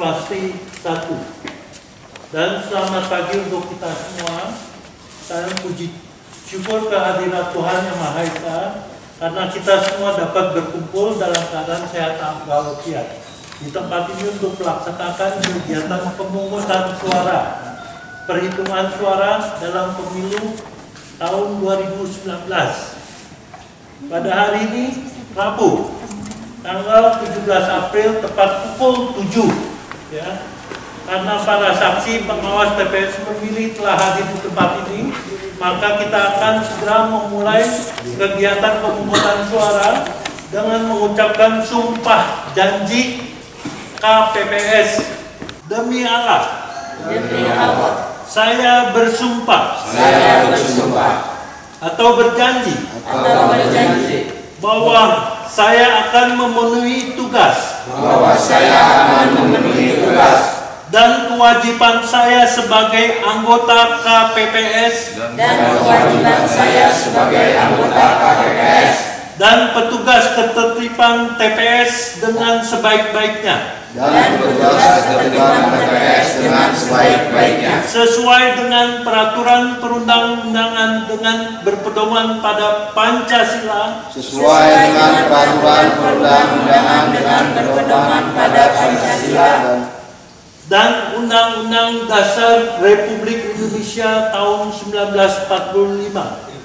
Swastiastu. Dan selamat pagi untuk kita semua. Saya puji syukur kehadiran Tuhan Yang Maha Esa karena kita semua dapat berkumpul dalam keadaan sehat walafiat di tempat ini untuk melaksanakan kegiatan pemungutan suara perhitungan suara dalam pemilu tahun 2019 pada hari ini Rabu tanggal 17 April tepat pukul 7 ya. Karena para saksi pengawas TPS pemilih telah hadir di tempat ini maka kita akan segera memulai kegiatan pemungutan suara dengan mengucapkan sumpah janji KPPS demi Allah. Demi Allah, saya bersumpah. Saya bersumpah. Atau berjanji. Atau berjanji. Bahwa saya akan memenuhi tugas. Bahwa saya akan memenuhi kewajiban saya sebagai anggota KPPS dan kewajiban saya sebagai anggota KPPS dan petugas ketertiban TPS dengan sebaik-baiknya. Dan petugas ketertiban TPS dengan sebaik-baiknya. Sesuai dengan peraturan perundang-undangan dengan berpedoman pada Pancasila. Sesuai dengan peraturan perundang-undangan dengan berpedoman pada Pancasila dan Undang-Undang Dasar Republik Indonesia tahun 1945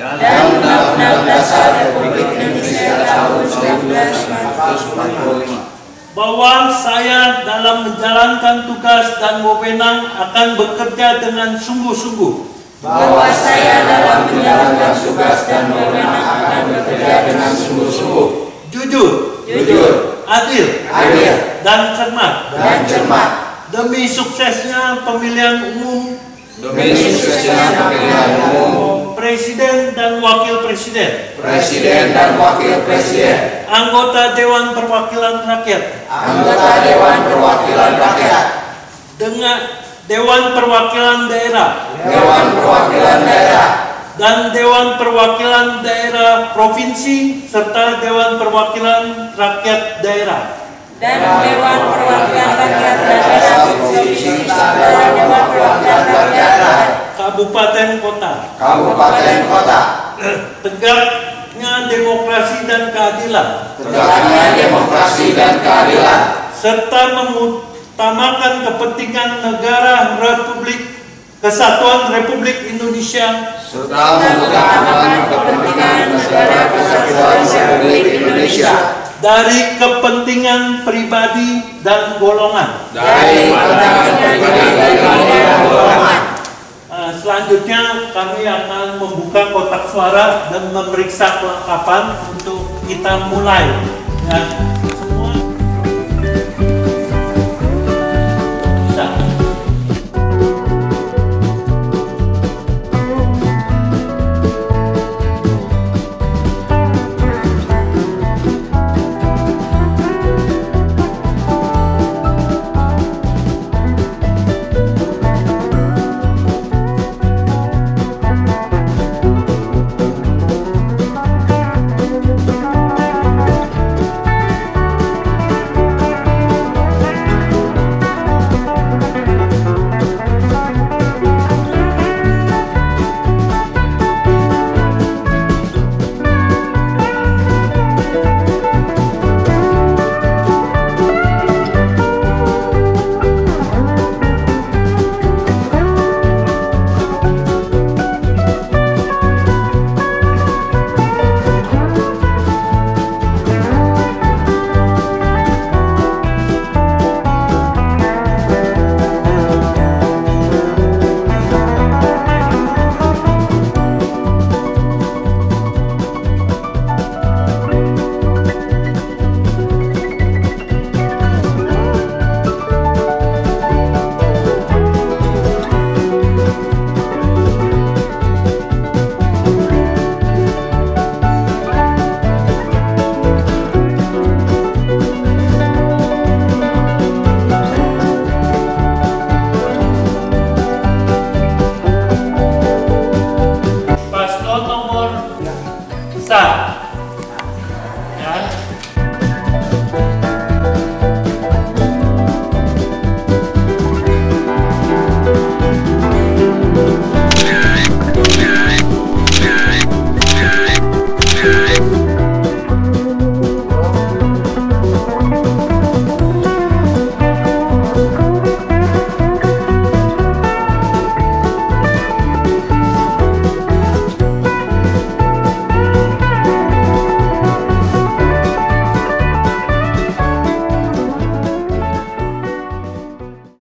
dan Undang-Undang Dasar Republik Indonesia tahun 1945 bahwa saya dalam menjalankan tugas dan wewenang akan bekerja dengan sungguh-sungguh. Bahwa saya dalam menjalankan tugas dan wewenang akan bekerja dengan sungguh-sungguh, jujur, jujur, adil, adil, dan cermat. Dan cermat demi suksesnya pemilihan umum. Demi suksesnya pemilihan umum. Presiden dan wakil presiden, presiden dan wakil presiden, anggota Dewan Perwakilan Rakyat. Anggota Dewan Perwakilan Rakyat, dengan Dewan Perwakilan Daerah. Dewan Perwakilan Daerah, dan Dewan Perwakilan Daerah Provinsi serta Dewan Perwakilan Rakyat Daerah dan Dewan Perwakilan Rakyat Daerah Provinsi serta Dewan Perwakilan Rakyat Kabupaten Kota. Kabupaten Kota, tegaknya demokrasi dan keadilan. Tegaknya demokrasi dan keadilan, serta mengutamakan kepentingan negara Republik Kesatuan Republik Indonesia. Serta mengutamakan kepentingan dari kepentingan pribadi dan golongan. dari kepentingan pribadi dan golongan. Nah, selanjutnya kami akan membuka kotak suara dan memeriksa kelengkapan untuk kita mulai. Ya.